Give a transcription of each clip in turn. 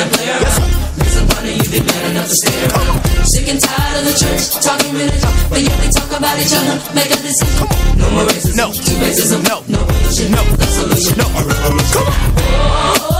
you enough to. Sick and tired of the church talking religion, but yet they talk about each other. Make a decision. No more racism. No. Two racism. No. No. No. No solution. No. Come on.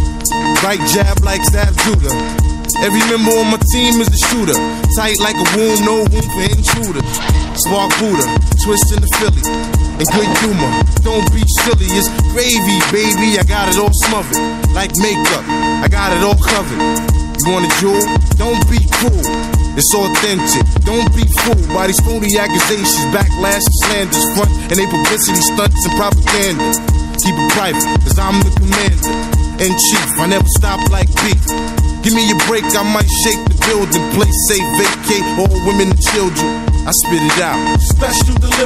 Right jab like Zab Judah. Every member on my team is a shooter. Tight like a womb, no room for intruder. Spark Buddha, twist in the Philly. And good humor, don't be silly. It's gravy, baby. I got it all smothered. Like makeup, I got it all covered. You want a jewel? Don't be cool. It's authentic. Don't be fooled by these phony accusations, backlash, and slanders, front, and they publicity stunts and propaganda. Keep it private, cause I'm the commander in chief. I never stop like beef. Give me a break, I might shake the building. Place safe, vacate all women and children. I spit it out. Special delivery.